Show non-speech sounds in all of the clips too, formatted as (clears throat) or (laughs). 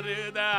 Narada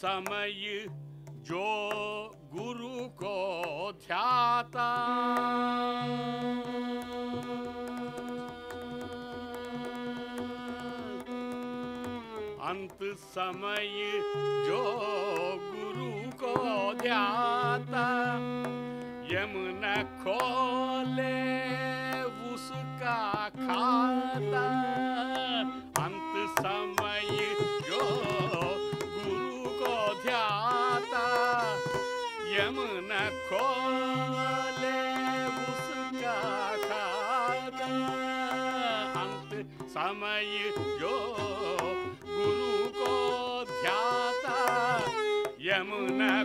समय जो गुरु को ध्याता। अंत समय जो गुरु को ध्याता। na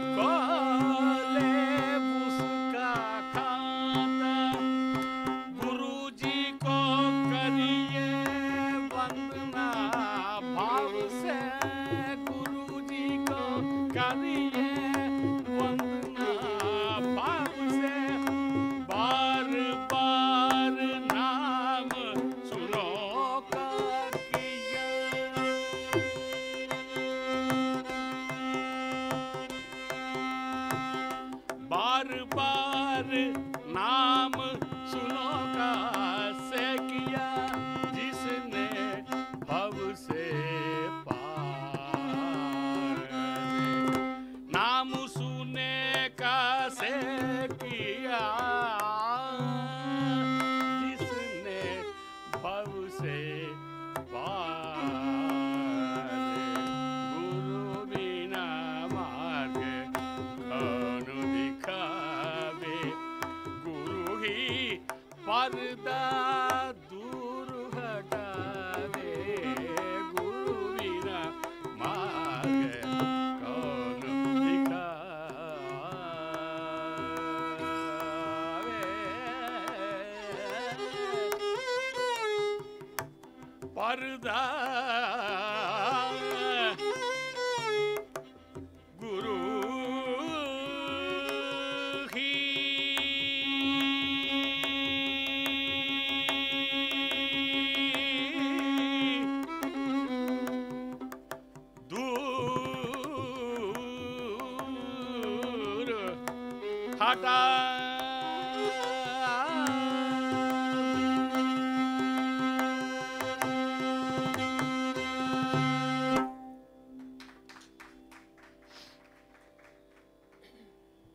டாட்டா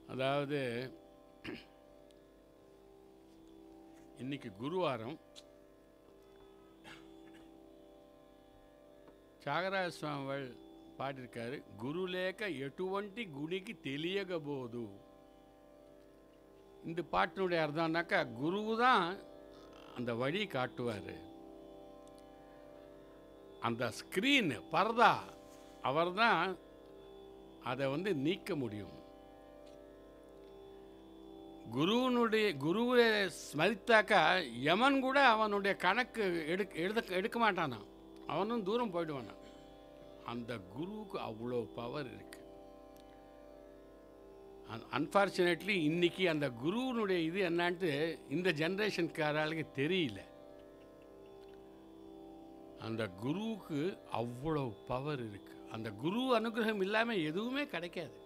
அதாவது இன்னைக்கு குருவாரம். சாகராய சுவாமிகள் పాటిర్కారు గురులేక ఎటువంటి గుడికి తెలియకబోదు இந்த பாட்டினுடைய அர்த்தம்னாக்கா குரு தான் அந்த வழி காட்டுவார். அந்த ஸ்க்ரீன் பர்தா அவர் தான் அதை வந்து நீக்க முடியும். குருவனுடைய குருவை ஸ்மரித்தாக்கா யமன் கூட அவனுடைய கணக்கு எடுக்க எழுத எடுக்க மாட்டானான் அவனும் தூரம் போயிடுவானான் அந்த குருவுக்கு அவ்வளோ பவர் இருக்கு. அன்ஃபார்ச்சுனேட்லி இன்றைக்கி அந்த குருவினுடைய இது என்னான்ட்டு இந்த ஜென்ரேஷன்காராளுக்கு தெரியல. அந்த குருவுக்கு அவ்வளோ பவர் இருக்குது அந்த குரு அனுகிரகம் இல்லாமல் எதுவுமே கிடைக்காது.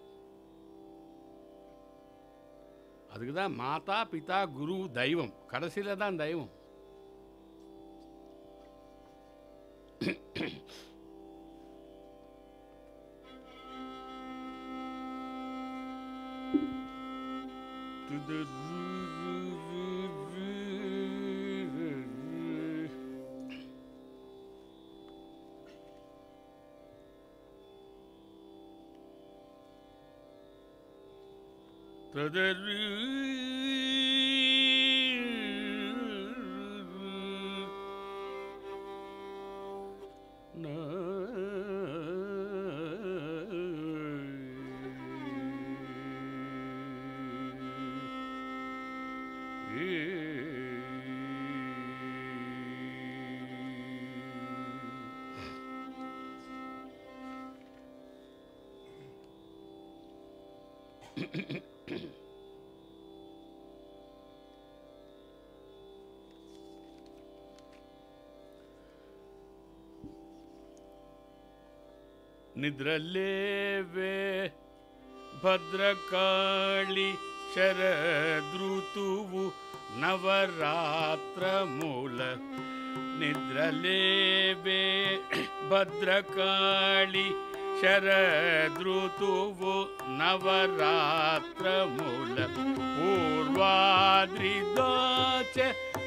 அதுக்கு தான் மாதா பிதா குரு தெய்வம். கடைசியில் தான் தெய்வம். the da निद्रलेवे। भद्रकाळि शरदृतुवु नवरात्रमूल। निद्रलेवे। भद्रकाळि शरदृतुवु नवरात्रमूल। पूर्वाद्रिदाच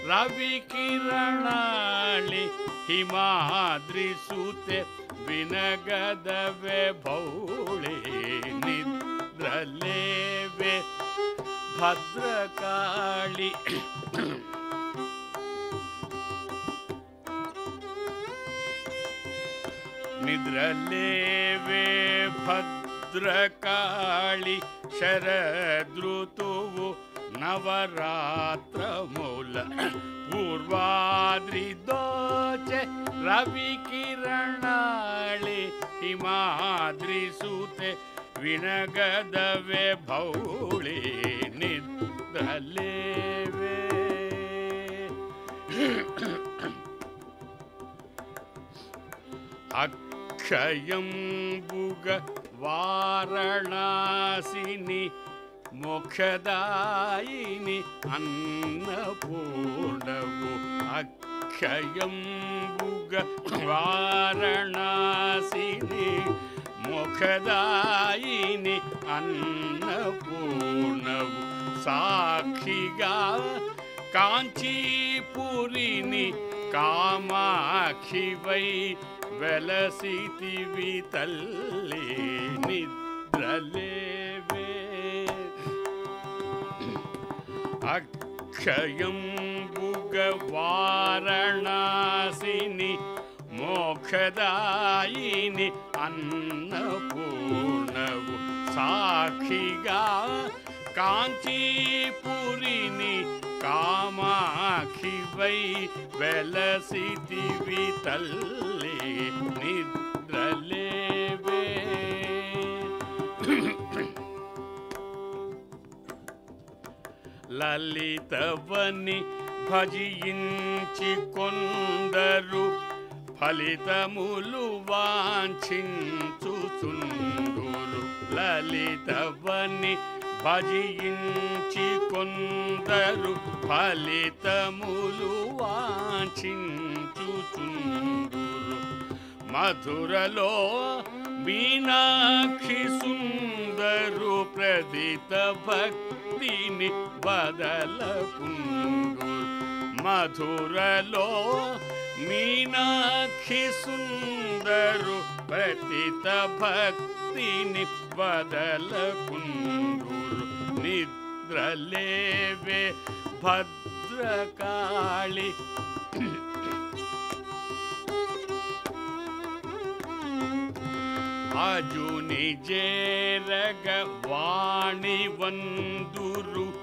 रविकिरणाळि हिमाद्रिसुते। ಹಿಮಾದ್ರಿಸುತೆ ವಿನಗದವೆ ಭೌಳೆ ನಿದ್ರಲೇವೆ ಭದ್ರಕಾಳಿ ನಿದ್ರಲೇವೆ ಭದ್ರಕಾಳಿ ಶರದೃತುವು నవరాత్రముల పూర్వాద్రి దోచే రవి కిరణాళి హిమాద్రి సూతే వినగదవే భౌళి నిద్రలేవే అక్షయంబుగ వారణాసిని மோகதாயினி அன்னபூர்ணவு அக்கயம்புக வாரணாசினி மோகதாயினி அன்னபூர்ணவு சாட்சிகா காஞ்சிபுரினி కామాక్షివై వెలసితివి తల్లి నిద్రలేవే అక్షయం వారణాసిని మోక్షదాయిని అన్నపూర్ణవు సాక్షిగా కాంచీపురిని కామాక్షి వై వెలసితివి తల్లి నిద్రలేవే లలితవని భజించి కొందరు ఫలితములు వాంఛించుచుందురు. లలితవని భజించి కొందరు ఫలితములు వాంఛించుచుందురు. मधुरलो मीनाक्षि सुन्दरु प्रदित भक्तिनि बदलु मधुरलो मीनाक्षि सुन्दरु प्रति भक्तिनि बदलुन्द्र निद्रलेवे भद्रकाली అజుని జేరగ వాణి వందురు.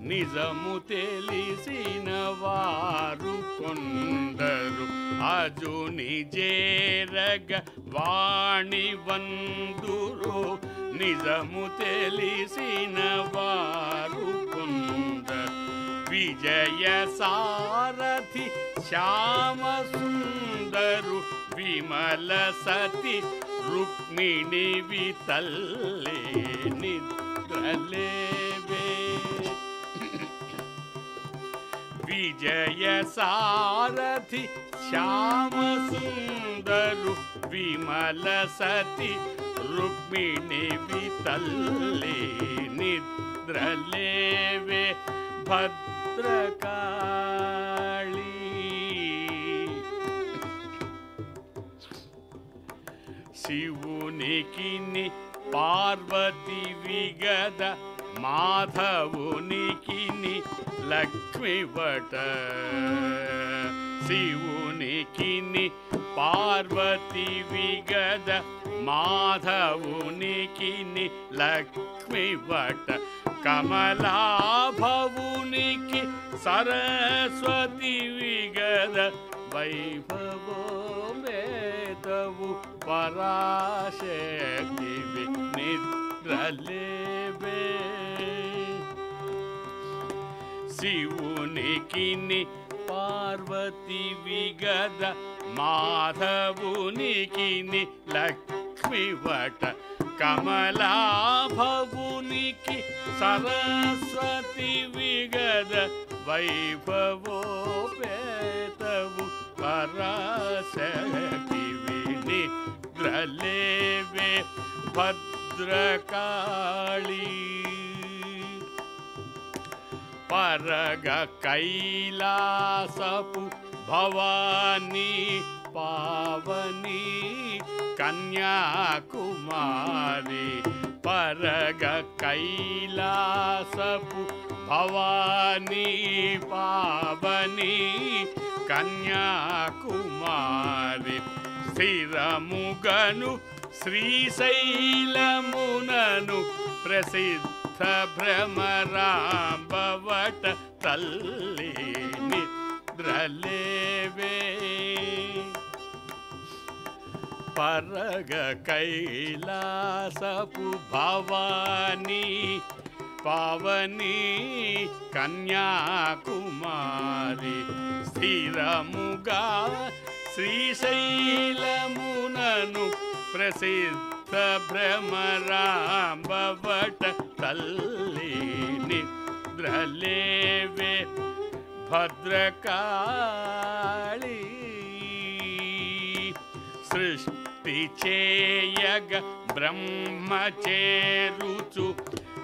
నిజము తెలిసిన వారు కొందరు. అజుని జేరగ వాణి వందురు. నిజము తెలిసిన వారు కొందరు. విజయ సారథి శ్యామ సుందరు విమల సతి रुक्मिणी भी तल्ले निद्रले वे। विजय सारथि श्याम सुंदर विमल सती रुक्मिणी भी तल्ले निद्रले वे। भद्रका శివునికి పార్వతి విగద మాధవునికి లక్ష్మివట. శివునికి పార్వతి విగద మాధవునికి లక్ష్మివట. కమలాభవునికి సరస్వతి విగద వైభవో వేదవు పరాశక్తివి నిద్రలేవే శివునికి పార్వతి విగద మాధవునికి లక్ష్మి వట కమలాభవునికి సరస్వతి విగద వైభవోపేతవు ले वे भद्रकाली। परग कैला सप् भवा कन्याकुमारी। परग कैला सप् भवानि కన్యాకుమారి స్థిరముగను శ్రీశైలమునను ప్రసిద్ధ భ్రమరాంబవట తల్లి నిద్రలేవే. పరగ కైలాసపు భవానీ పావని కన్యాకుమారి స్థిరముగా శ్రీశైలమునను ప్రసిద్ధ భ్రమరాంబవట తల్లి నిద్రలేవే భద్రకాళి. సృష్టి చేయగ బ్రహ్మచేరుచు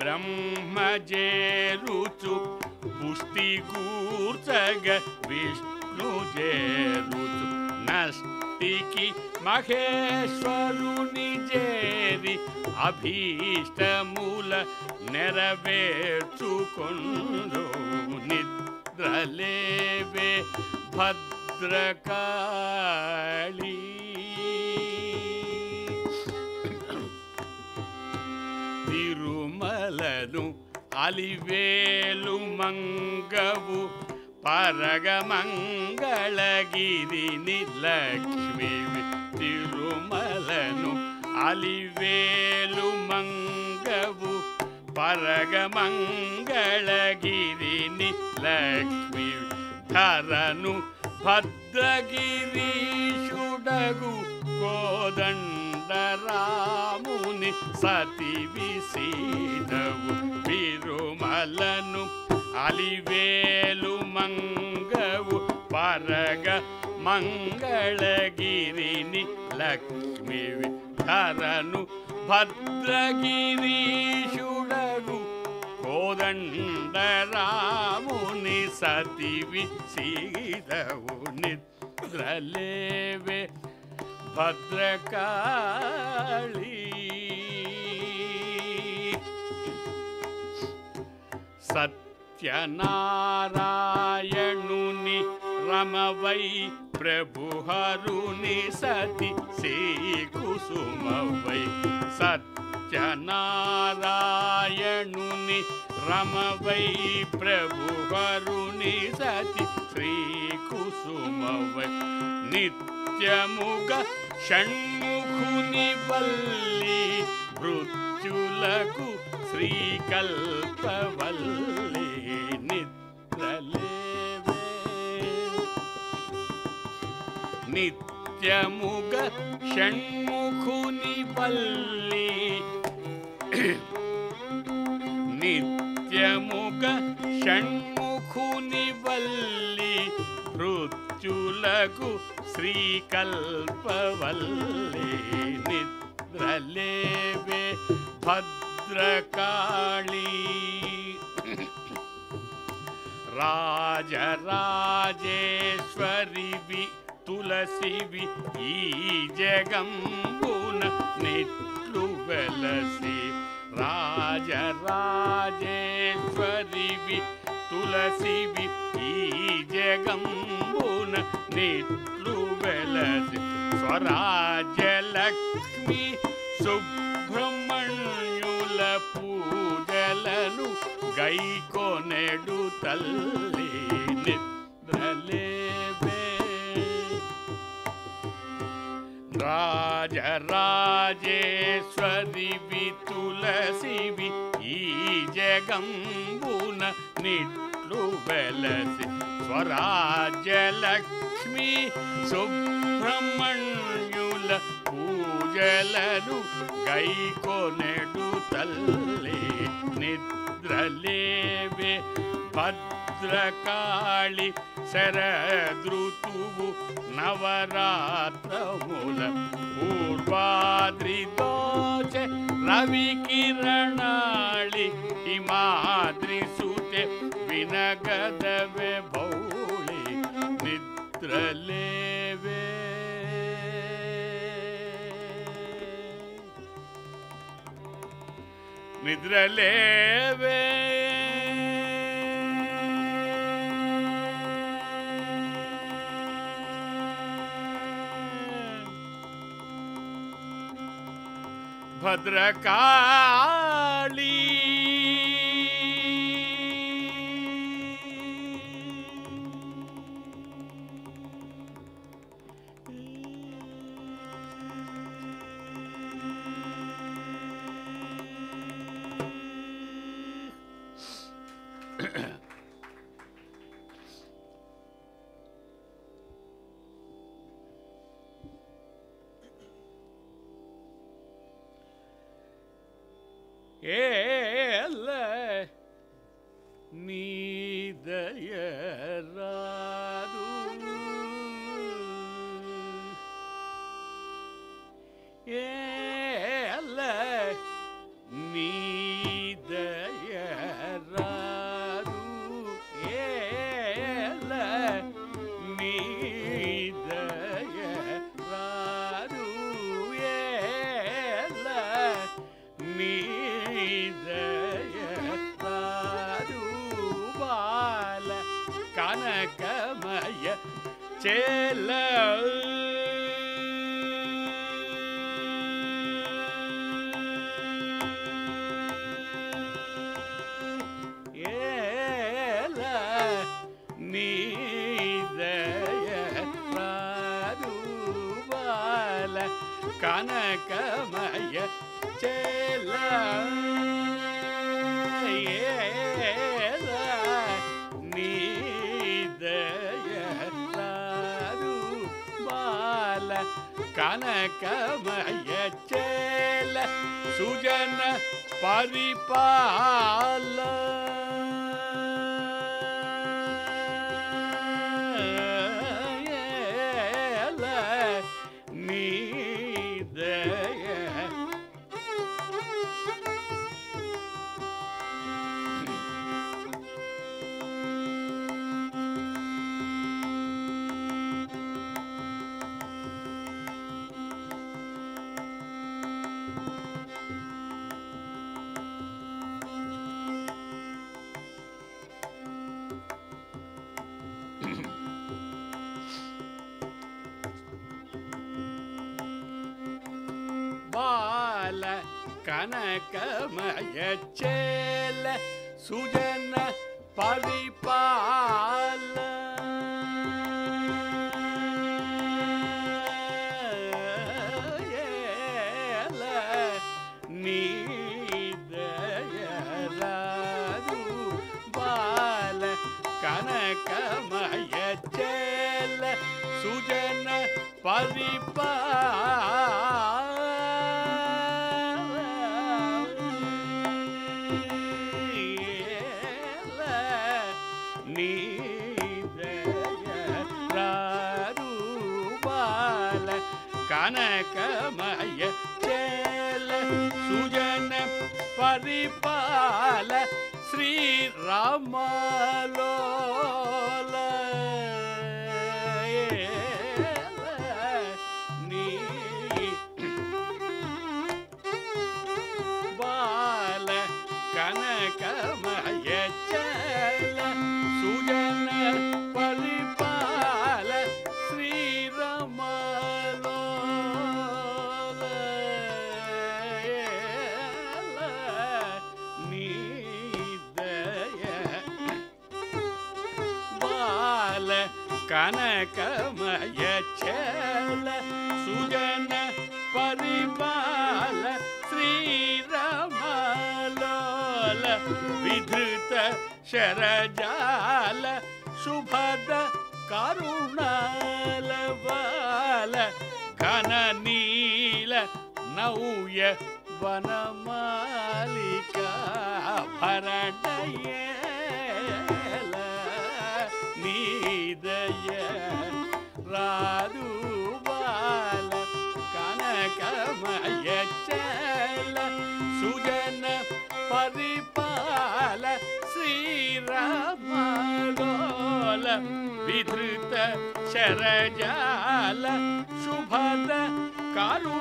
ब्रह्म जे रुचु पुष्टि कूच गुजे रुचु। नस्ति महेश्वरी चे अभीष्ट मूल निरवे निद्र भद्रकाली। నష్టికి అలివేలు మంగవు పరగమంగళగిరిని లక్ష్మి తిరుమలను అలివేలు మంగవు పరగమంగళగిరిని లక్ష్మి ధరను భద్రగిరీషుడగు ಮುನಿ ಸತಿ ಬಿಸಿದವು ಬಿರುಮಲನು ಅಲಿವೇಲು ಮಂಗವು ಪರಗ ಮಂಗಳಗಿರಿನಿ ಲಕ್ಷ್ಮಿ ಧರನು ಭದ್ರಗಿರೀಶುಡರು ಕೋದಂಡರಾಮುನಿ ಸತಿ ವಿಸಿದವು ನಿದ್ರಲೇವೆ భద్రకాళి. సత్యనారాయణుని రమవై ప్రభుహరుని సతి శ్రీ కుసుమవై సత్యనారాయణుని రమవై ప్రభుహరుని సతి శ్రీ కుసుమవై నిత్యముగ షణ్ముఖుని వల్లి మృత్యులకు శ్రీకల్పవల్లి నిద్రలేవే నిత్య నిత్యముగ షణ్ముఖుని వల్లి నిత్యముగ షణ్ముఖుని వల్లి మృత్యులకు ल्पवल्ले न ले वे भद्रकाली राजराजेश्व तुलसी विगम्बुन नलसि राजराजेश्व तुलसी विगम्बुन निट् వెలసి స్వరాజ్యలక్ష్మి సుబ్రహ్మణ్యుల పూజలను గైకొనెడు తల్లి నిద్రలేవే రాజరాజేశ్వరివి తులసివి ఈ జగంబున నిట్లు వెలసి స్వరాజ్యలక్ష్మి సుబ్రహ్మణ్యుల పూజలను గైకొనెడు తల్లి నిద్రలేవే భద్రకాళి శరదృతువు నవరాత్రముల పూర్వాద్రి దోచ రవి के विनगद में भौली निद्र ले वे निद्र ले वे भद्रकाली ஏல்ல நீதயரா கமய சேல கனகமய சேல சுஜன பரிபால. जन परिपा ಶರಜಾಲ ಶುಭದ ಕರುಣಾಲ ಬಾಲ ಘನ ನೀಲ ನೌಯ ವನಮಾಲಿಕಾ ಭರಣಯಲ ನೀದಯ ರಾಧು विधृत शरजाल शुभद करुणालवल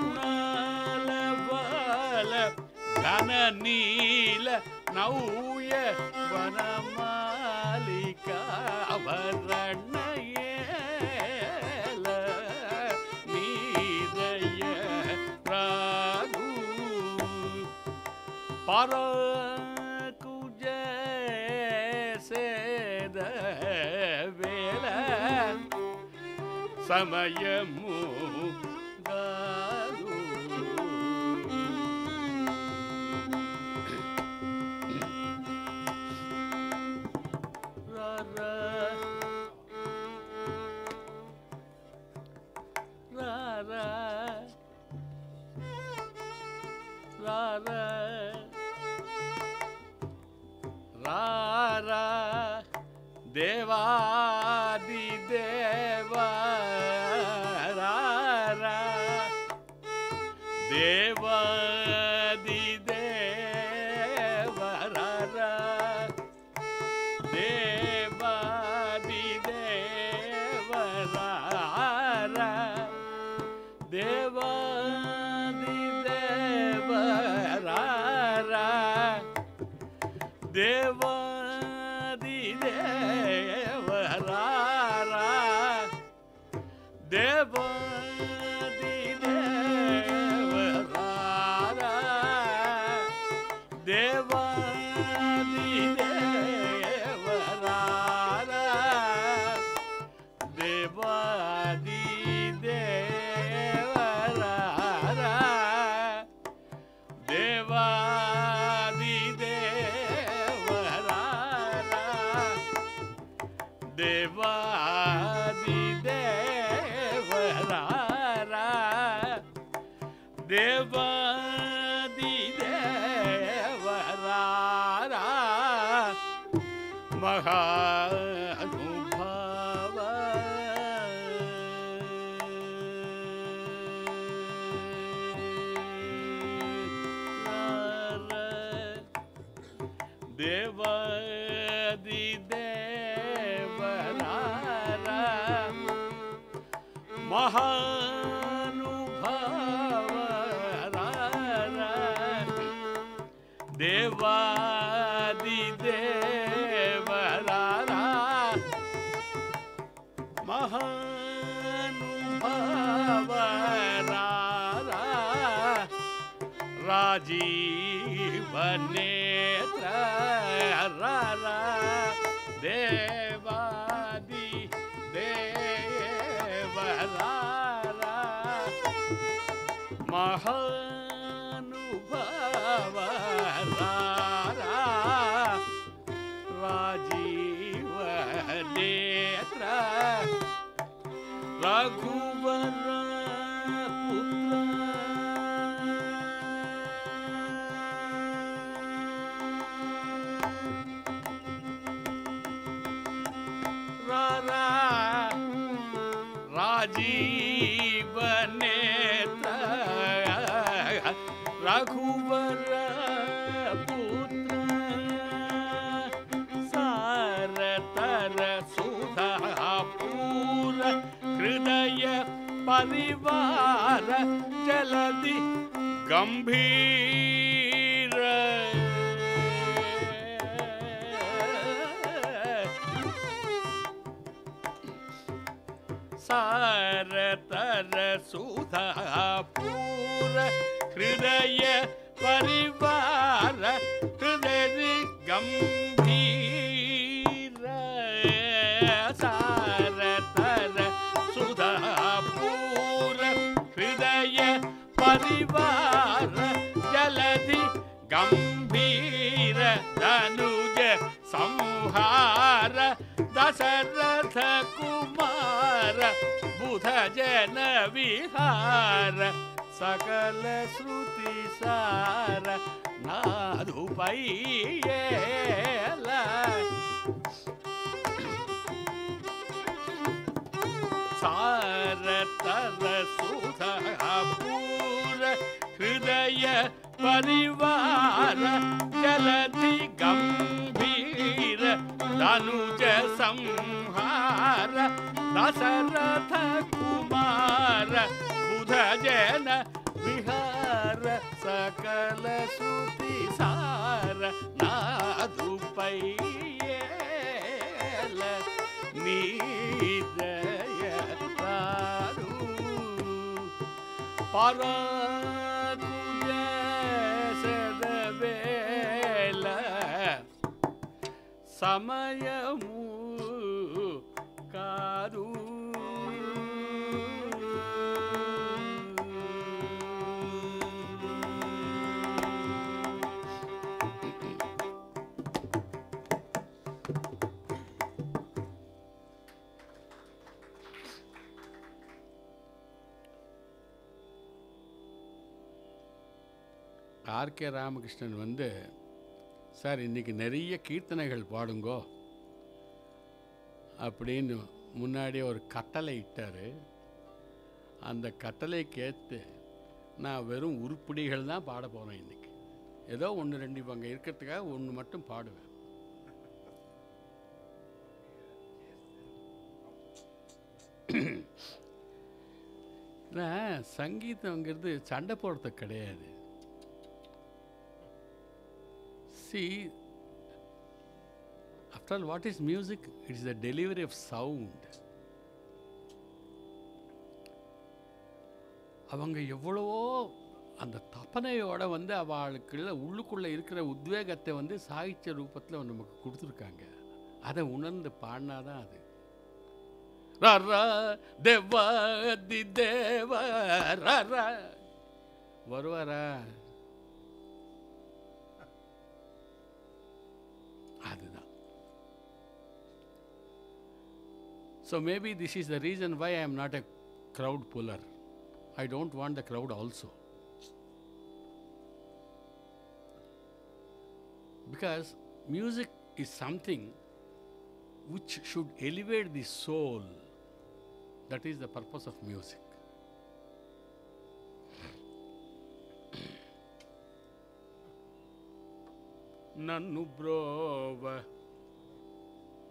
घननील नौय वनमालिकावरणये नीरय प्रागु पारा సమయము గాదు. దేవా. 嗨。ीर सरतन सुधा पूर हृदय परिवार कृ दशरथ कुमार बुध जन विहार सकल श्रुति सार सार तर नार हृदय परिवार चलति गम्भ संहार दशरथ कुमार बुध जन विहार सकल सुर नी नीदय पर సమయము కాదు ஆர்கே ராமகிருஷ்ணன் வந்து சார் இன்றைக்கி நிறைய கீர்த்தனைகள் பாடுங்கோ. அப்படின்னு முன்னாடி ஒரு கட்டளை இட்டார். அந்த கட்டளைக்கு ஏற்று நான் வெறும் உருப்படிகள் தான் பாட போகிறேன் இன்றைக்கி ஏதோ ஒன்று ரெண்டு இப்போ அங்கே இருக்கிறதுக்காக ஒன்று மட்டும் பாடுவேன். (clears throat) நான் சங்கீதங்கிறது சண்டை போடுறது கிடையாது. See, after all, what is music? It is the delivery of sound. அவங்க எவ்வளவோ அந்த தப்பனையோட வந்து அவளுக்குள்ள உள்ளுக்குள்ளே இருக்கிற உத்வேகத்தை வந்து சாகித்ய ரூபத்தில் நமக்கு கொடுத்துருக்காங்க அதை உணர்ந்து பாடினாதான் அது ரா தேவ தி தேவ ரா வருவாரா So maybe this is the reason why I am not a crowd puller. I don't want the crowd also. Because music is something which should elevate the soul. That is the purpose of music. నన్ను బ్రోవ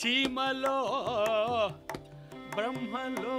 చీమలో బ్రహ్మలో.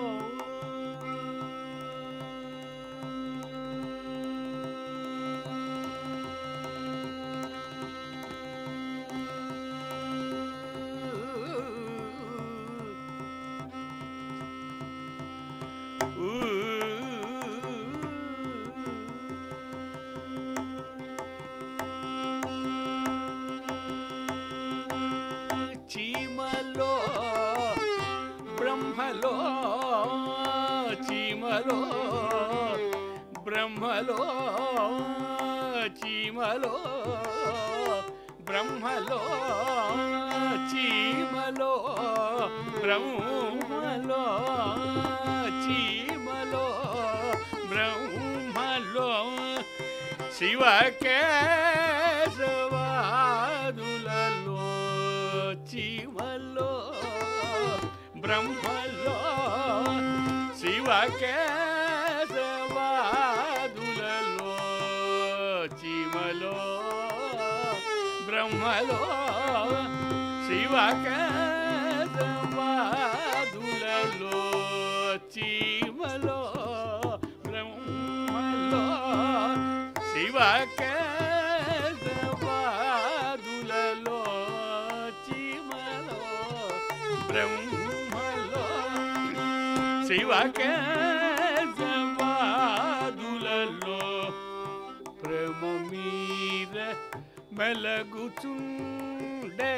మెలగుచుండే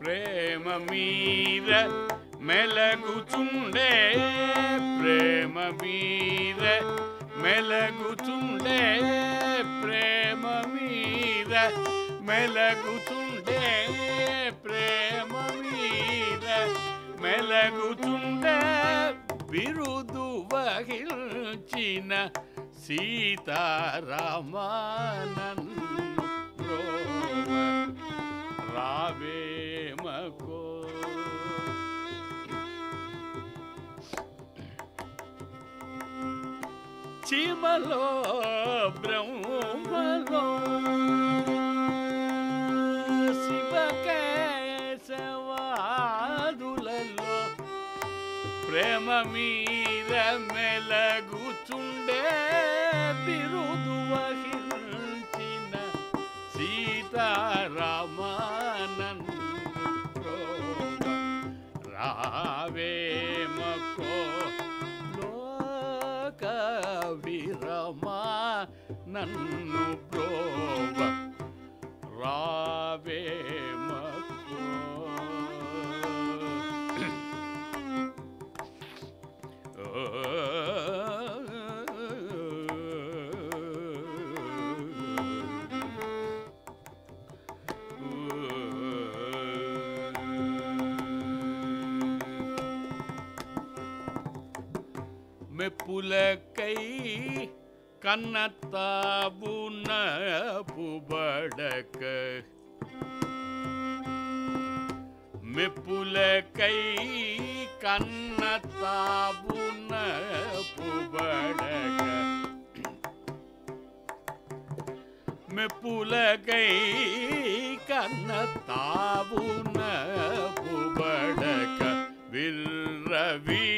ప్రేమ మీర మెలగుచుండే ప్రేమ మీర మెలగుచుండే ప్రేమ మీర మెలగు వహించిన సీతారామానన్ను బ్రోవ రావేమకో చీమలో బ్రహ్మలో శివకేశవాదులలో ప్రేమ మీద నన్ను ప్రోవ ಕನ್ನತ್ತಾಬುನ ಪುಬಡಕ ಮೆಪ್ಪುಲ ಕೈ ಕನ್ನತ್ತಾಬುನ ಪುಬಡಕ ಮೆಪ್ಪುಲ ಕೈ ಕನ್ನತ್ತಾಬುನ ಪುಬಡಕ ವಿಲ್ರವಿ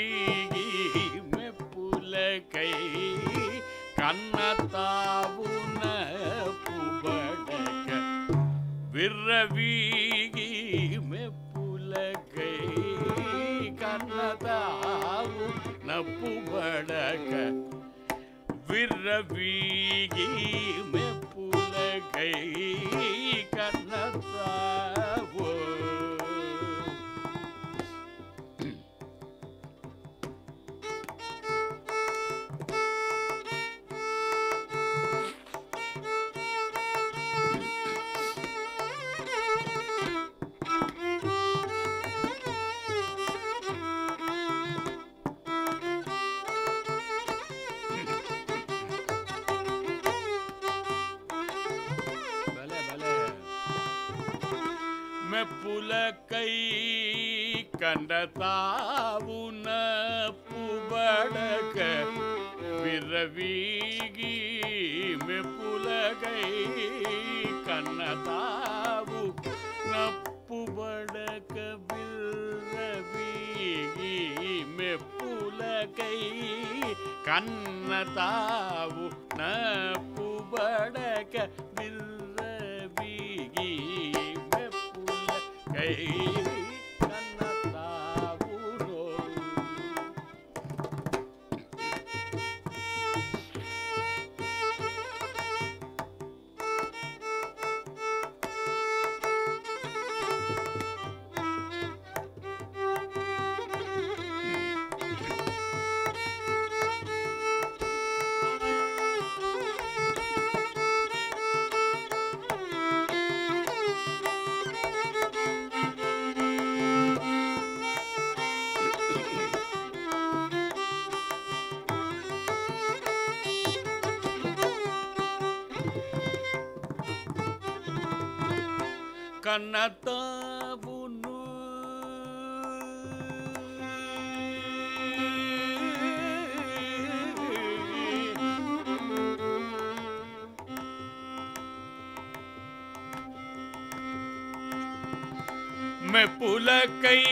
ನನ್ನ ತಾವು ನೆಪು ಬಡಕ ವಿರ್ರವೀಗಿ ಮೆಪ್ಪುಲಗೈ ಕನ್ನ ತಾವು ನಪ್ಪು ಬಡಕ ವಿರ್ರವೀಗಿ ಮೆಪ್ಪುಲಗೈ ತಾವುನ ಪುಬಡಕ. ವಿರವೀಗಿ ಮೆಪ್ಪುಲಗೈ ಕನ್ನ ತಾವು ನಪ್ಪು ಬಡಕ ಬಿರವೀಗಿ ಮೆಪ್ಪುಲಗೈ ಕನ್ನ ತಾವು ನಪ್ಪು ಬಡಕ ಬಿರವೀಗಿ ಮೆಪ್ಪುಲ ಕೈ kanata bunu मैं पुल कई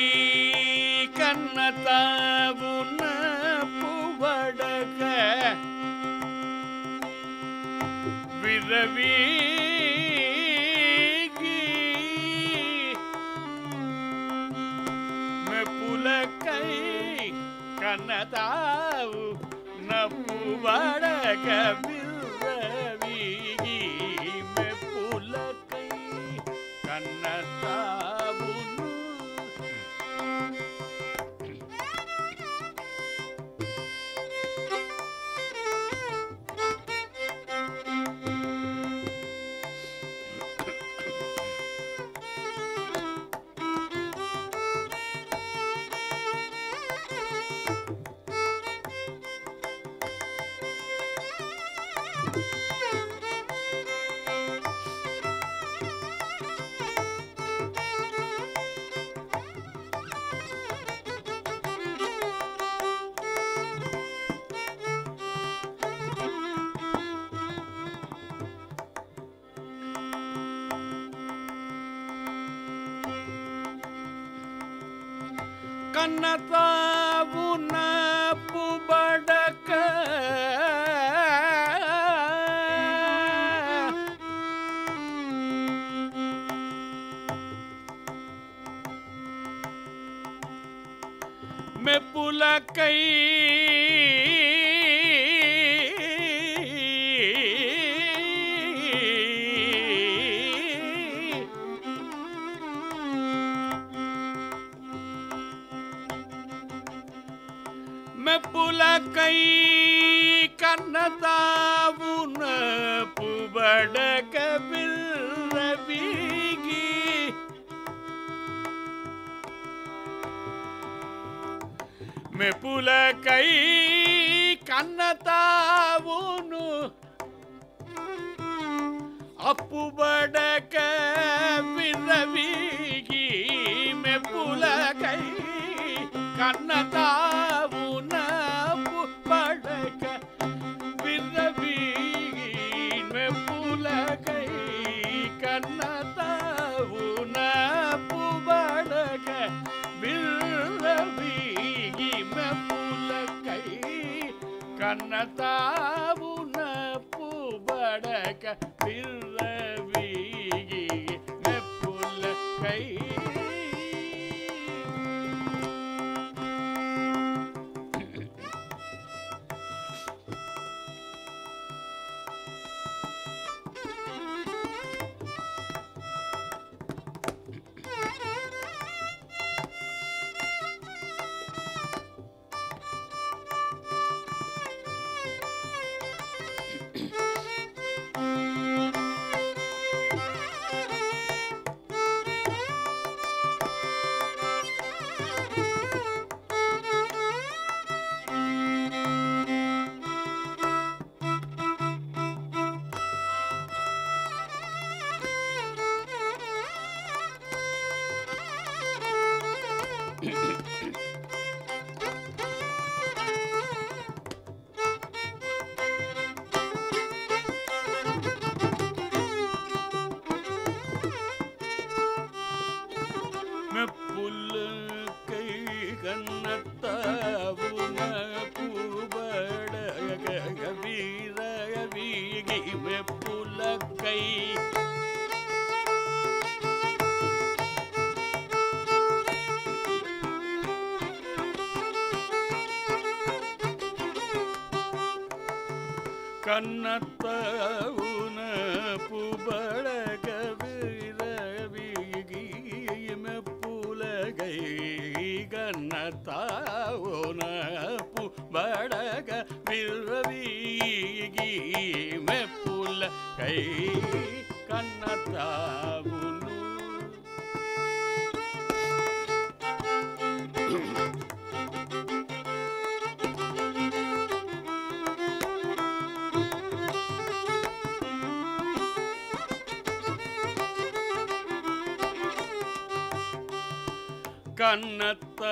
கண்ணத்த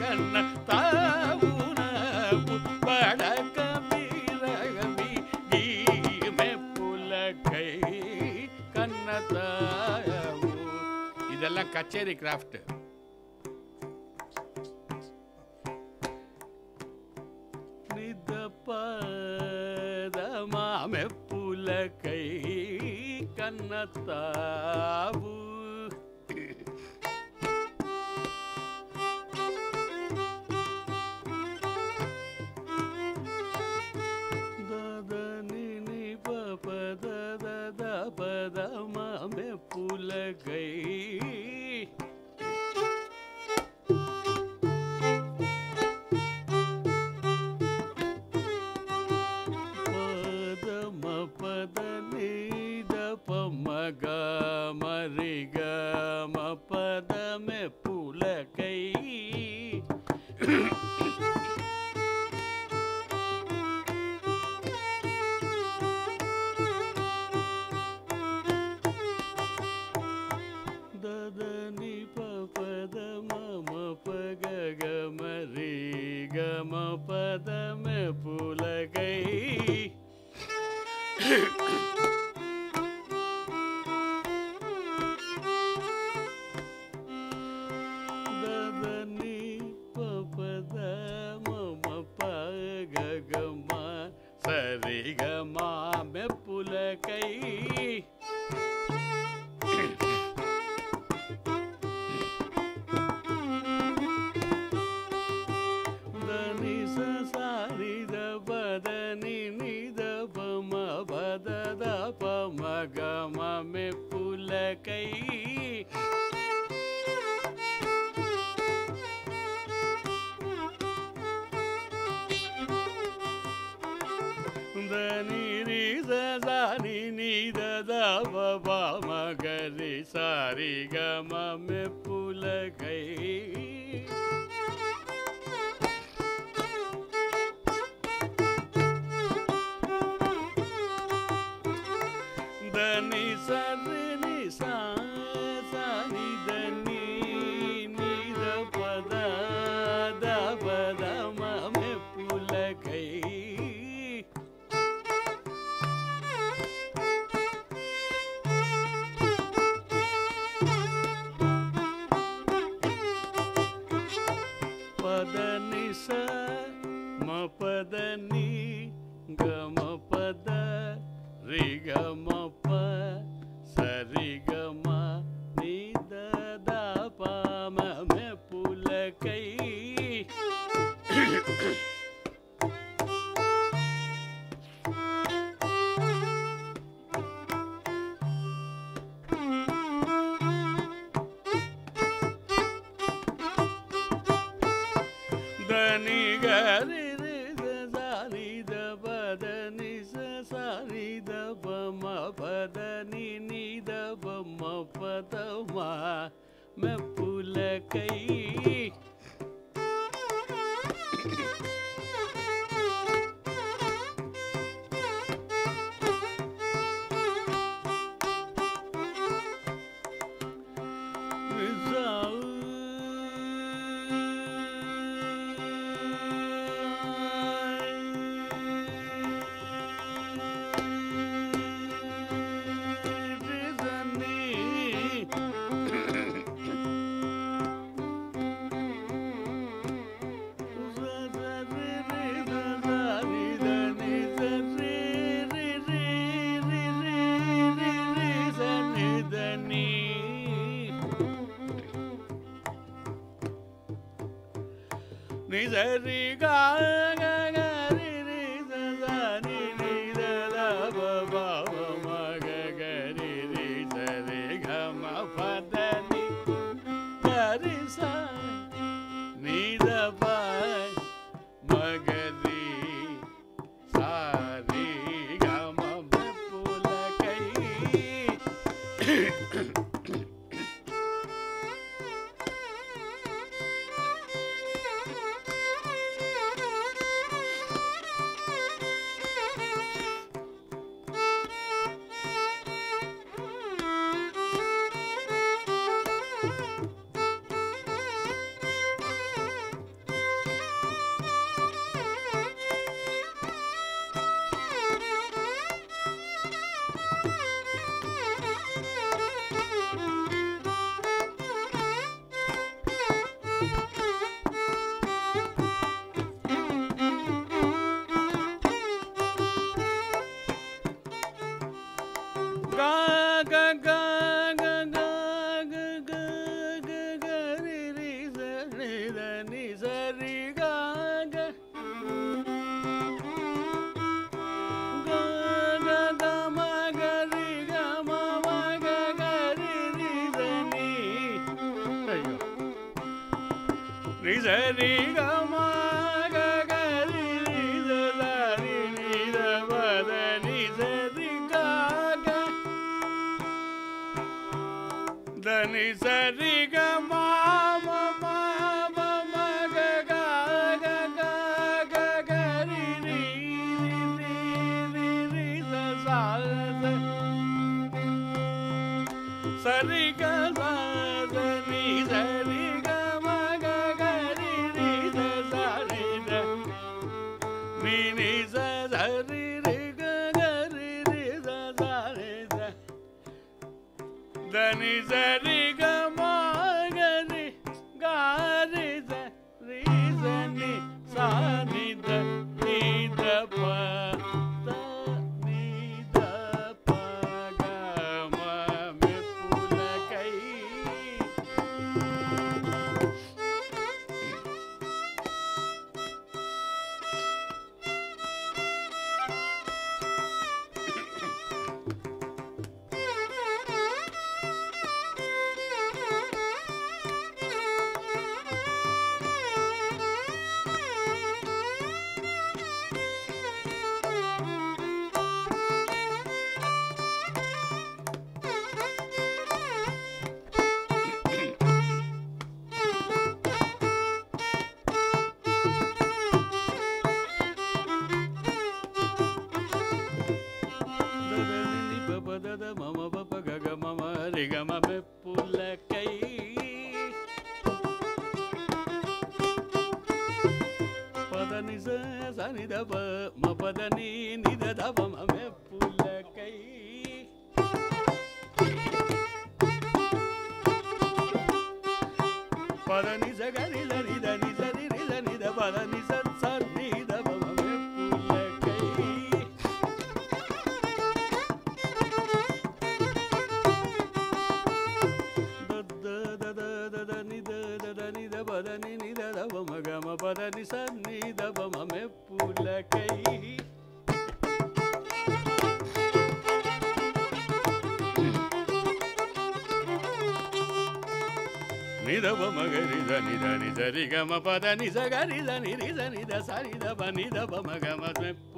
கண்ண தாவுன படக்கமிரகமி தீமே புலக்கை கண்ண தாவு இதெல்லாம் கச்சேரி கிராஃப்ட் Riga زهري தனி சரிகமா ी नि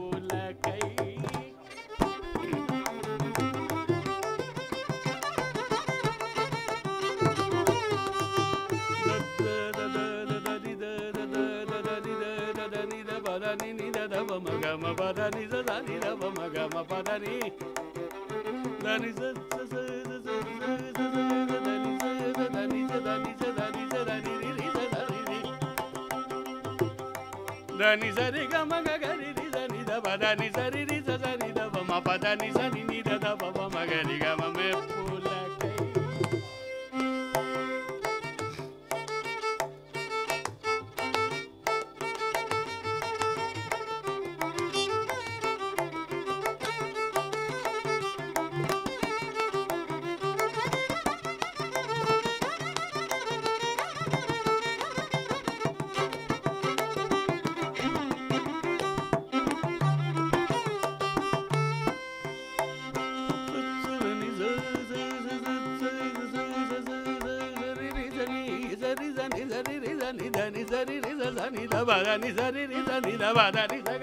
ni da ba da ni sa ni ni sa ni da ba da ni sa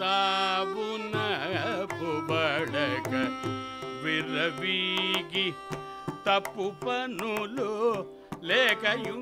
ತಾವುನ ಬಳಗ విరవీగి తప్పు పనులు లేకయు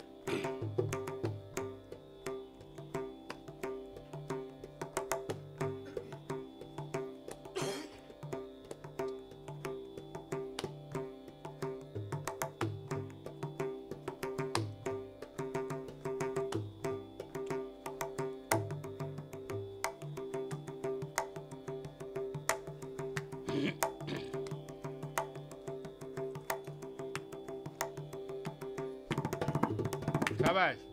Давай.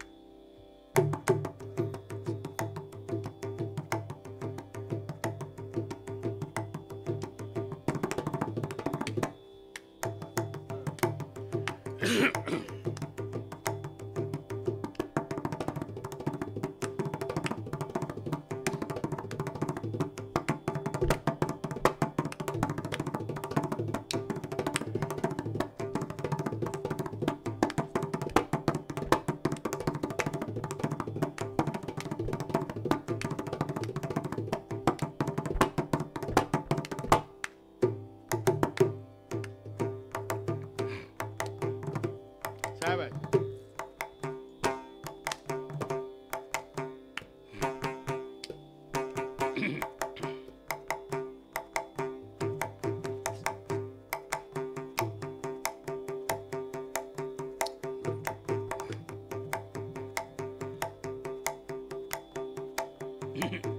Mm-hmm. (laughs)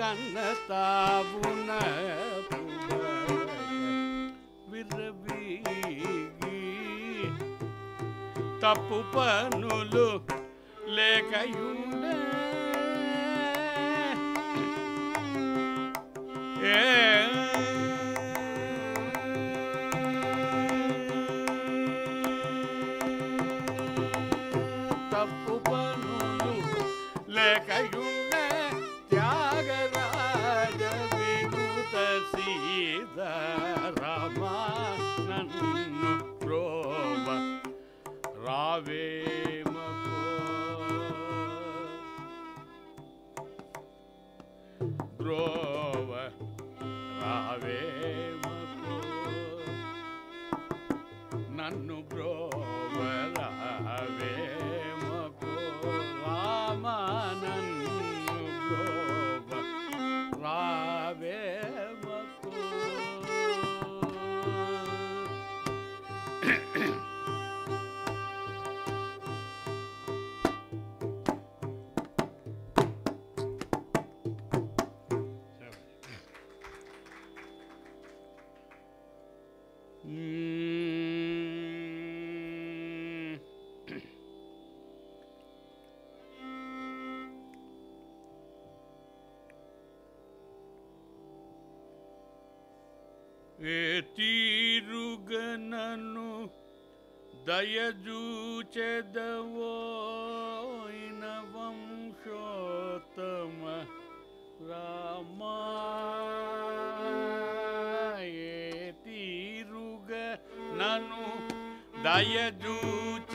కన్న తావున విర్రవీగి తప్పు పనులు లేక తీరుగనను దయజూచెదవో ఇన వంశోత్తమ రామా ఏ తీరుగ నను దయజూచెదవో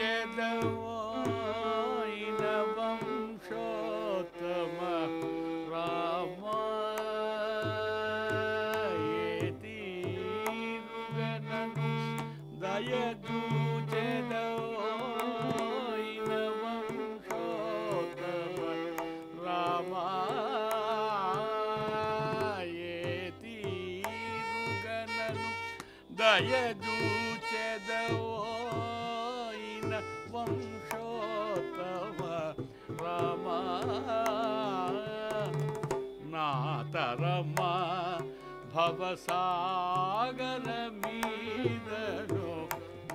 ಸಾಗರ ಮೀದರೋ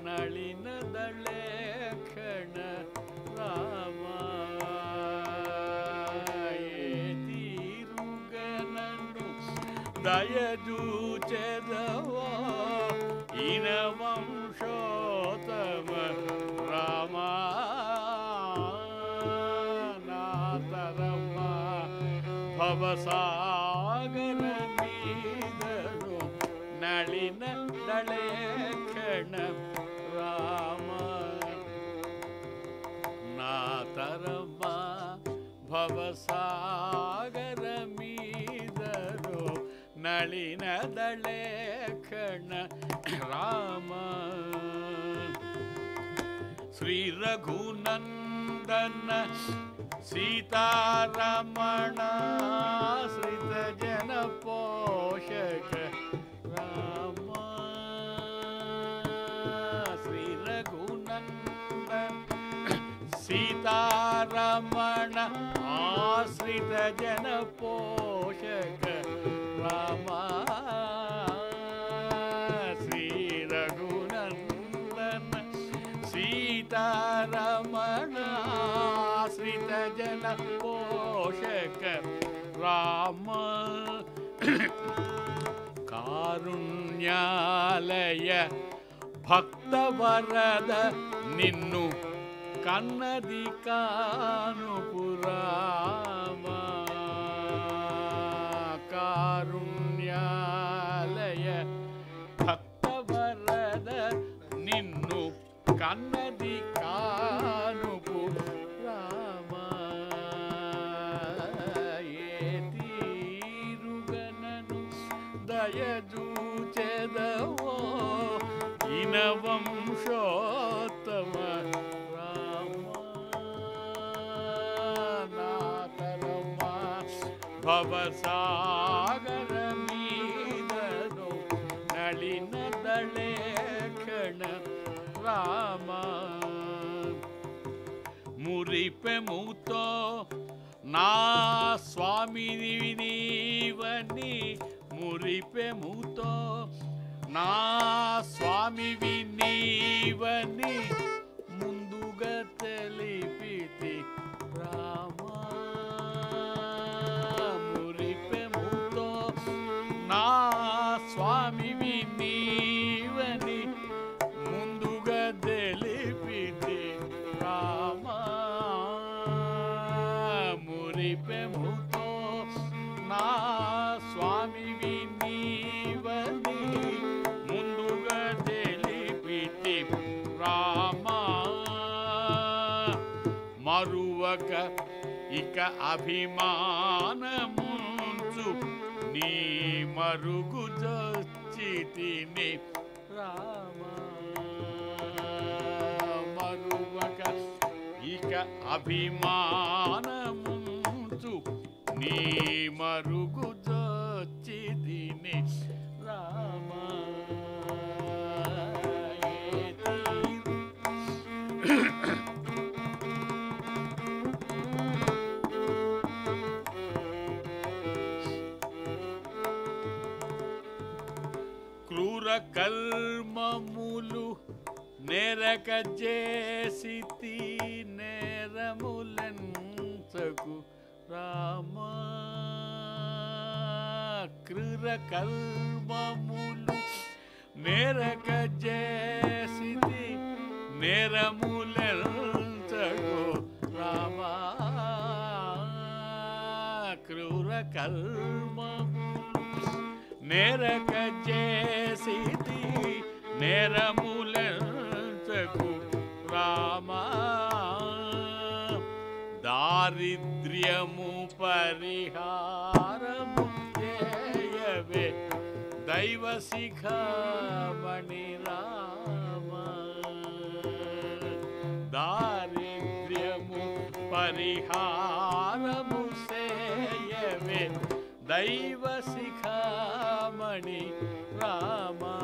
ನಳಿನದಳೆ ಕಣ ರಾಮ ತೀರುಗನನ್ನು ದಯಜೂಚದವ ಇನವಂಶೋತಮ ರಾಮ ನಾತರಮ್ಮ ಭವಸಾ श्रीरघुनन्दन सीतारमणाश्रितजनपोषक राम श्रीरघुनन्दन सीतारमण आश्रितजनपोषक रामा जन पोषक राम। कारुण्यालय भक्तवरद निन्नु कन्नदि कानुपुरामा कारुण्य భవసాగర మీదను నళిన దళేక్షణ రామ మురిపెముతో నా స్వామిని నీవని మురిపెముతో నా స్వామివి నీవని ముందుగా తెలిపితి రామా తప్పక ఇక అభిమానముంచు నీ మరుగు చితిని రామ మరువక ఇక అభిమానముంచు నీ మరుగు చితిని నేరక చేసి నేరములెంచకు రామా? క్రూర కల్మములు నేరక చేసి నేరములెంచకు రామా? క్రూర కల్మములు నేరక చేసితి నేరములకు రామా దారిద్ర్యము పరిహారము చేయవే దైవ శిఖమణి రామా దారిద్ర్యము పరిహారము సేయవే దైవ శిఖామణి రామా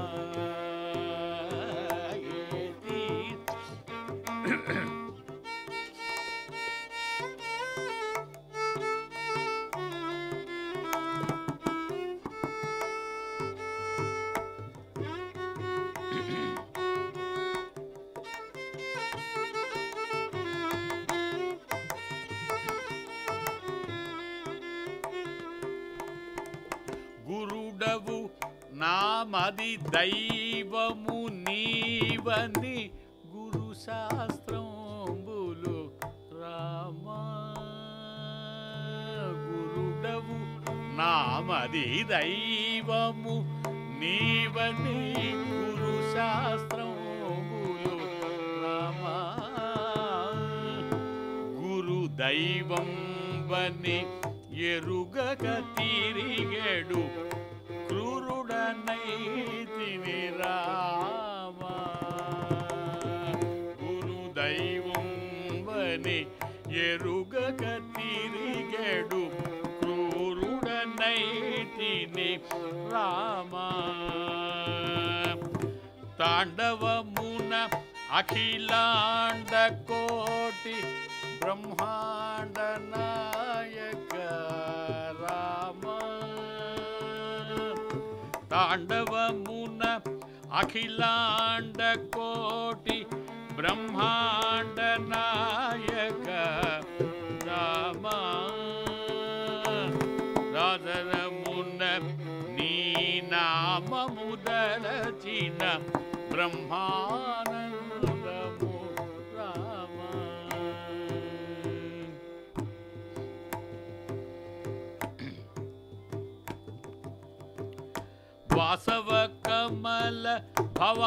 మది దైవము నీవని గురు శాస్త్రంబులు రామా. గురుడవు నామది దైవము నీవని గురు శాస్త్రంబులు రామా. గురు దైవం బని ఎరుగక తిరిగెడు தன்னை தினிராமா குரு தெய்வம் வனி எருக கத்திரிகெடு குருடனை தினி ராமா. தாண்டவமுன அகிலாண்ட கோட்டி பிரம்மாண்ட நாயக்கா. ताण्डवमुन अखिलाण्ड कोटि ब्रह्माण्ड नायकरमुननी नममुदरचिन ब्रह्मानन्द வாசவ கமல பவாமரவன்வித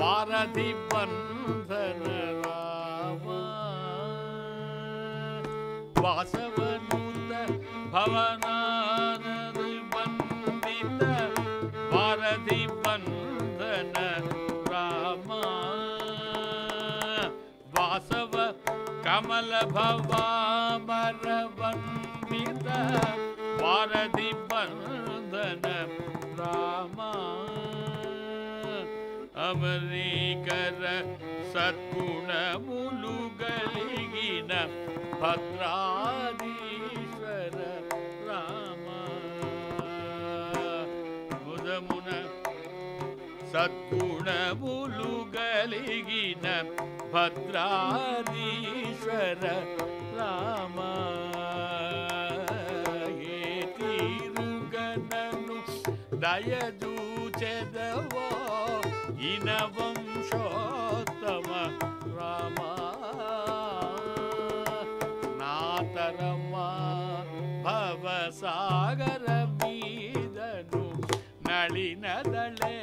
வாரதி பந்தன வாசவனுத பவனானது பந்தித பாரதி பந்தன ராமா வாசவ கமல பவா சாரதி बंधन रामा अमरीकर सद्गुण मुलुगलिगिन भद्रादीश्वर राम। मुदमुन सद्गुण मुलुगलिगिन भद्रादीश्वर रामा। దయదూచెదవో ఇన వంశోత్తమ రామ నాతరమా భవసాగర మీదను నళినదళే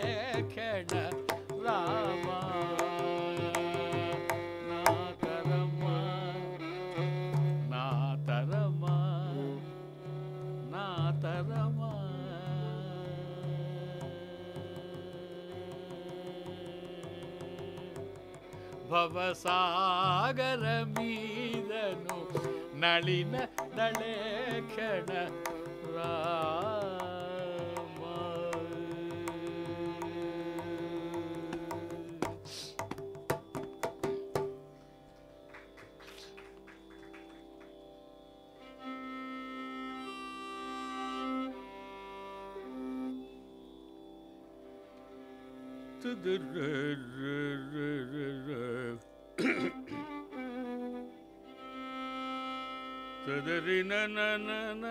ಭವಸಾಗರ ಮೀದನು ನಳಿನ ದಳೇಕ್ಷಣ ರಾಮ ತದರಿ ನನ ನನ ನನ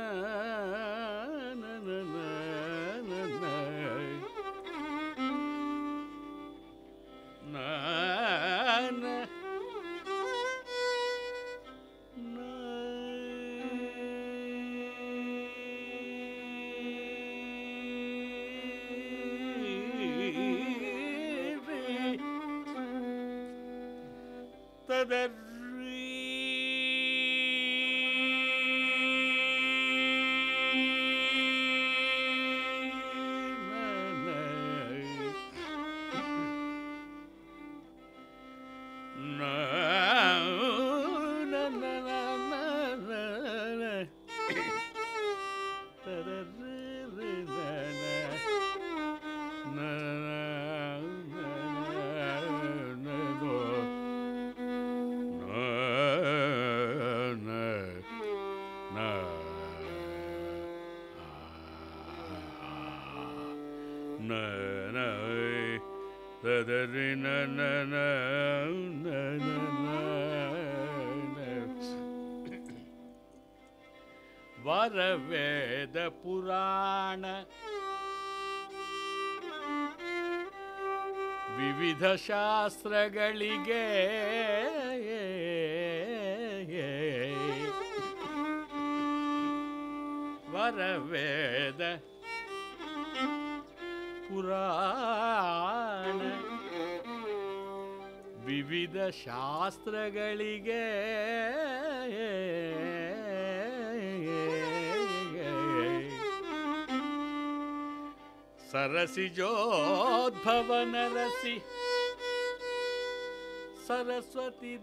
ತದರಿ ನನ ವರವೇದ ಪುರಾಣ ವಿವಿಧ ಶಾಸ್ತ್ರಗಳಿಗೆ ವರವೇದ ಪುರಾಣ ವಿವಿಧ ಶಾಸ್ತ್ರಗಳಿಗೆ ಸರಸಿಜೋದ್ಭವನ ರಸಿ ಸರಸ್ವತಿ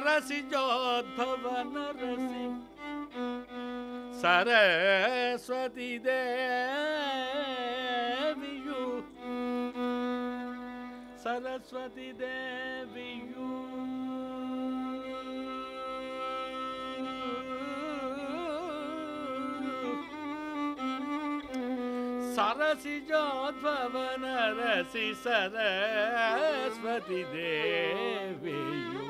नरसी जोद्धव नरसी सरस्वती देवियु सरस्वती देवियु सरसि जोद्भव नरसि सरस्वती देवियु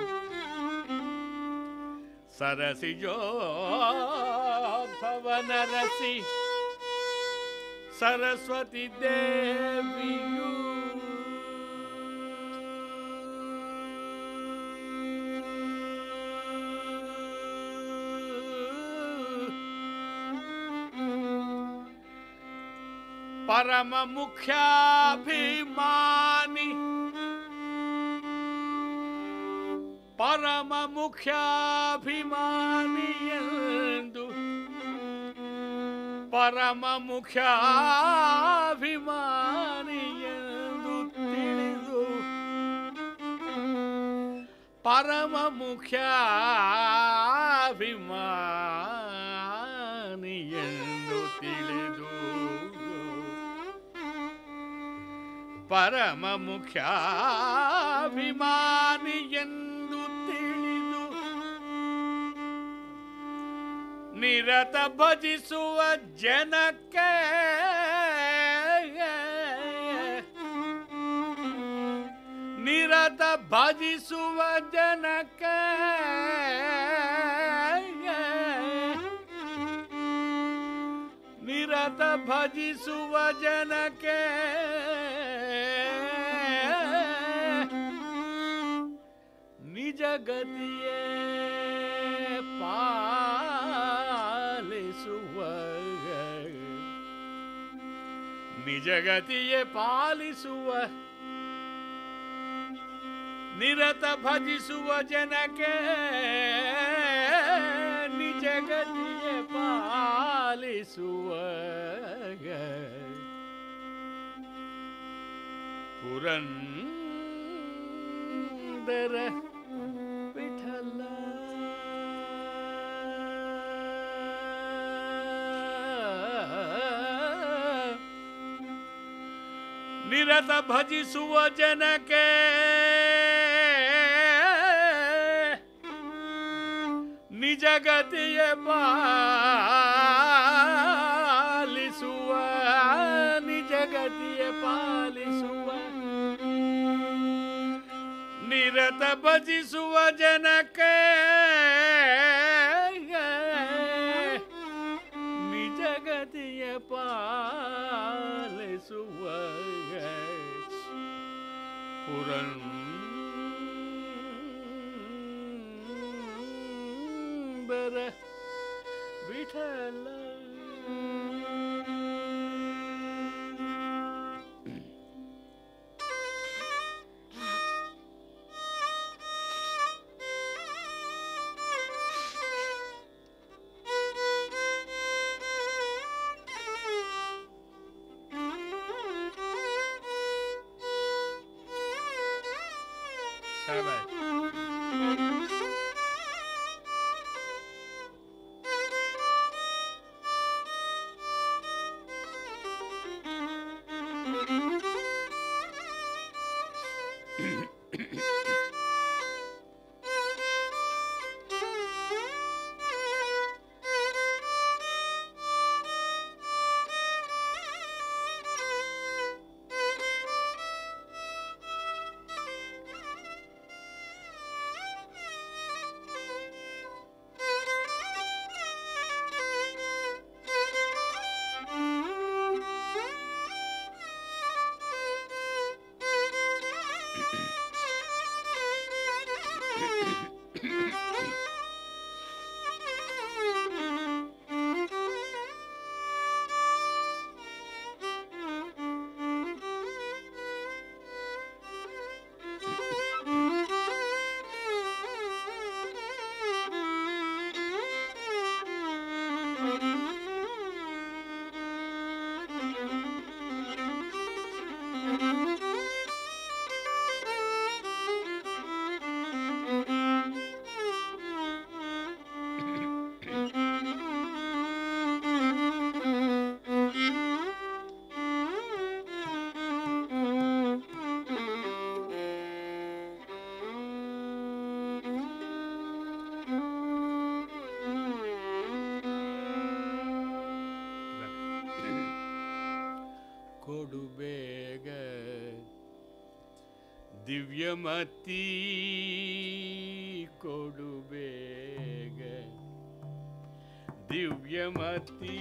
सरसी जो भवन रसी। सरस्वती देवी परम मुख्याभिमानी ಪರಮ ಮುಖ್ಯಾಭಿಮಾನಿ ಎಂದು ತಿಳಿದು ಪರಮ ಮುಖ್ಯಾಭಿಮಾನಿ ಎಂದು ತಿಳಿದು ಪರಮ ನಿರತ ಭಜಿಸುವ ಜನಕ್ಕೆ ನಿರತ ಭಜಿಸುವ ಜನಕ್ಕೆ ನಿರತ ಭಜಿಸುವ ಜನಕ್ಕೆ ನಿಜ ಗತಿಯೇ ನಿಜ ಗತಿಯೇ ಪಾಲಿಸುವ ನಿರತ ಭಜಿಸುವ ಜನಕ್ಕೆ ನಿಜಗತಿಯೇ ಪಾಲಿಸುವ ಪುರಂದರ फिरत भजी सुवजन के। निजगत ये पाली सुज गति ये पाली सु निरत भजी सुवजन के। निजगत ये पाल सुआ அசுரன் விடல ದಿವ್ಯಮತಿ ಕೊಡು ಬೇಗ ದಿವ್ಯಮತಿ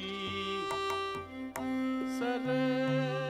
ಸರಸ್ವತಿ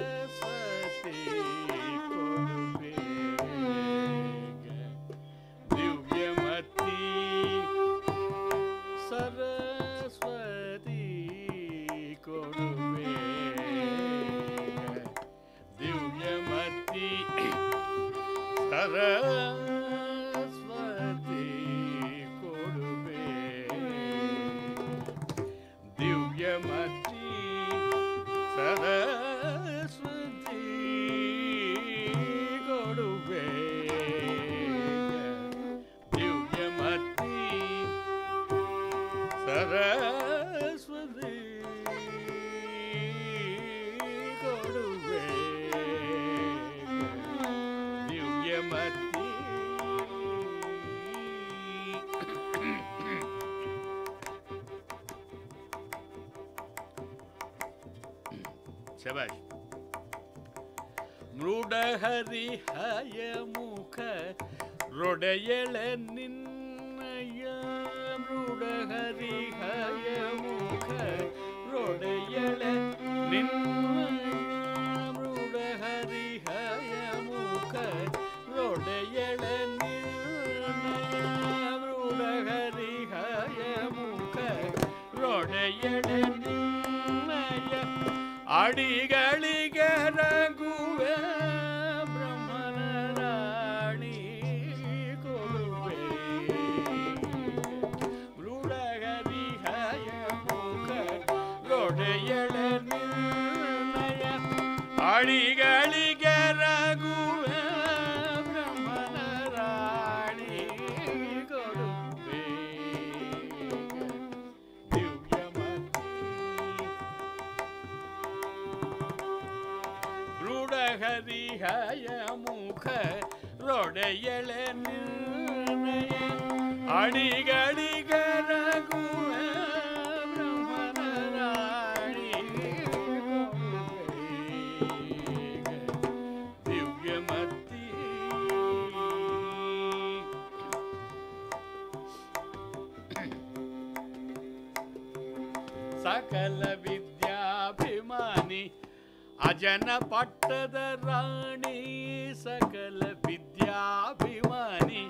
अजन पट्टद राणी सकल विद्याभिमानि।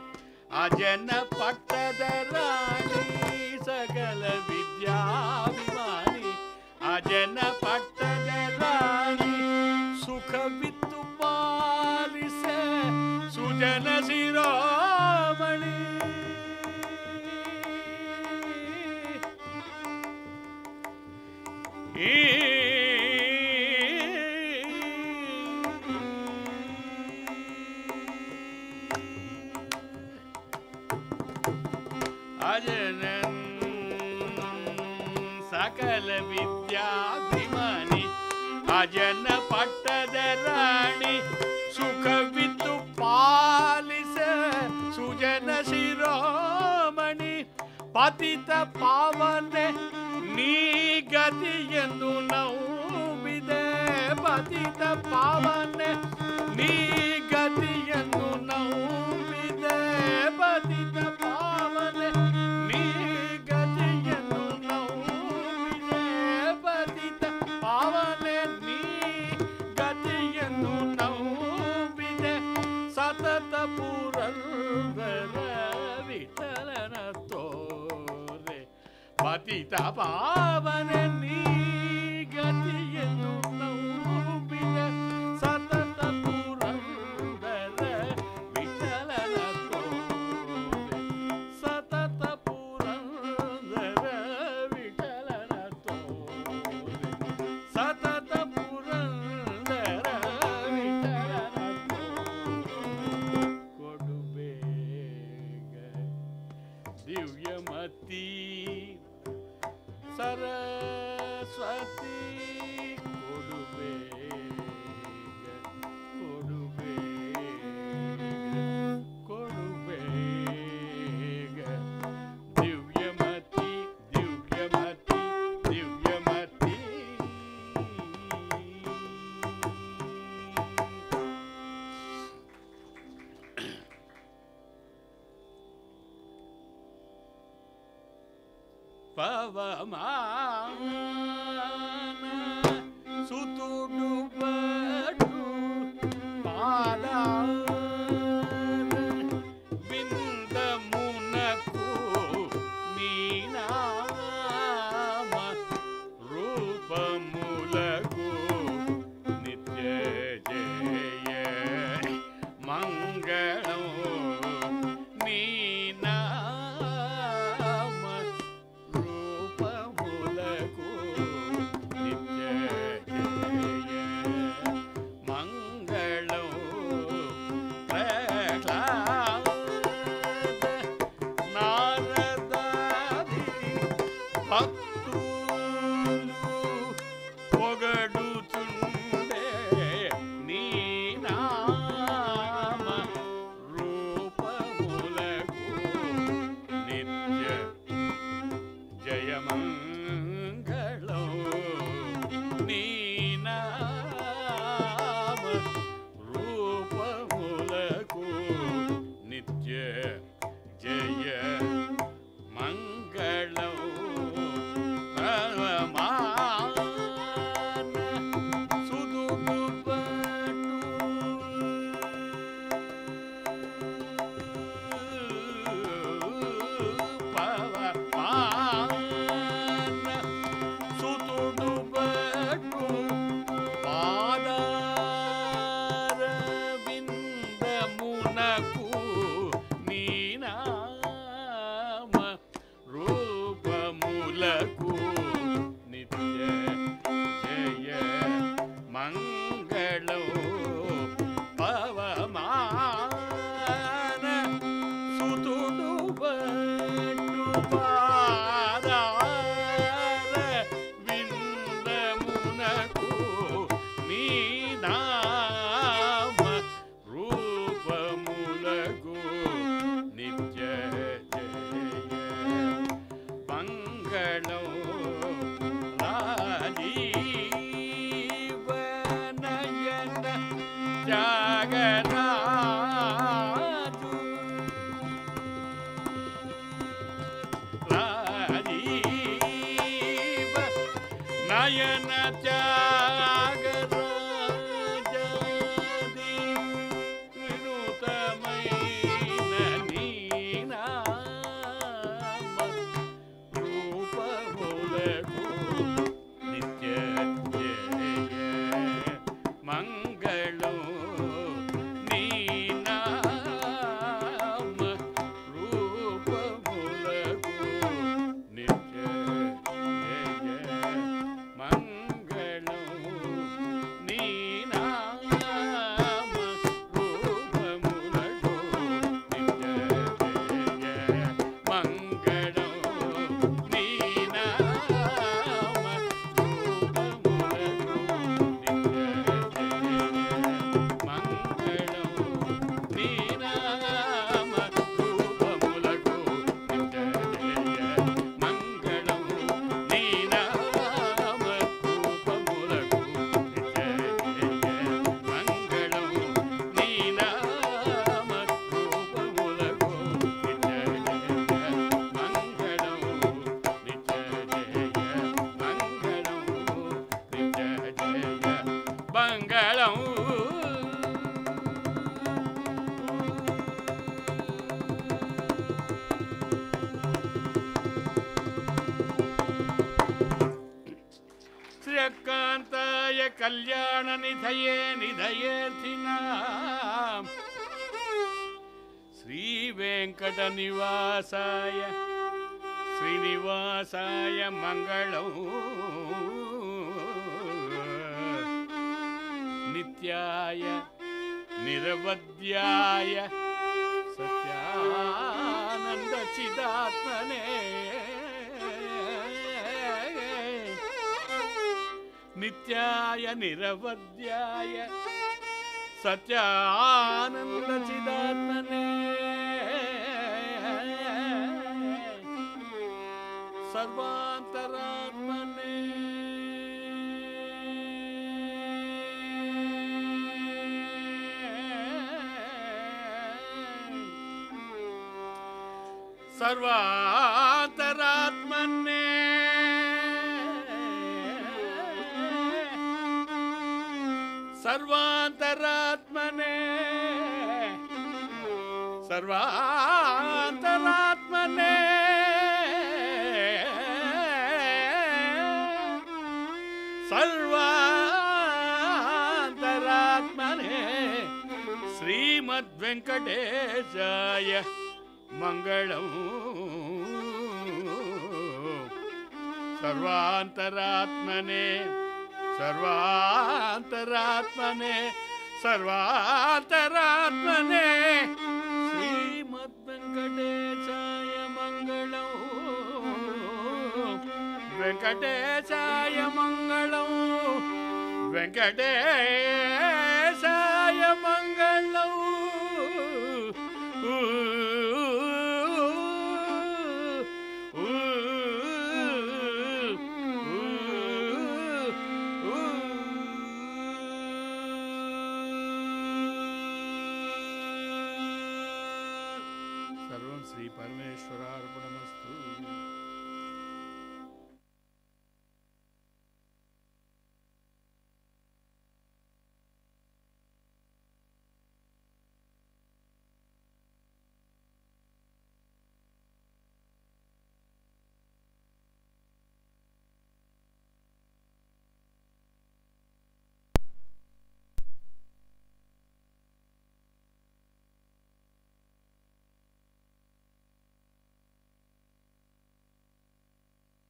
अजन पट्टद राणी सकल विद्याभिमानि। अजन पट्टद पटद राख मितु सुजन शिरो ಪತಿತ ಪಾವನೆ ನೀ ಗತಿಯನ್ನು ನಂಬಿದೆ. ಪತಿತ ಪಾವನೆ ನೀ ಗತಿಯನ್ನು ನಂಬಿದೆ गीता पावननि 자 మంగళం శ్రీకాంతాయ కళ్యాణ నిధయే నిధయేర్థినా శ్రీ వెంకట నివాసాయ శ్రీనివాసాయ మంగళం. नित्याय निरवद्याय सत्यानन्दचिदात्मने। नित्याय निरवद्याय सत्यानन्दचिदात्मने। सर्वा सर्वान्तरात्मन्ये सर्वातरात्मने सर्वान्तरात्मने। सर्वान्तरात्मने। श्रीमद्वेङ्कटेशाय मङ्गलौ सर्वान्तरात्मने सर्वान्तरात्मने सर्वान्तरात्मने। श्रीमद्वेङ्कटेशाय मङ्गलौ वेङ्कटेशाय मङ्गलौ वेङ्कटे